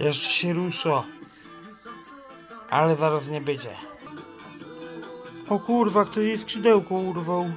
Jeszcze się rusza. Ale zaraz nie będzie. O kurwa, kto jej skrzydełko urwał.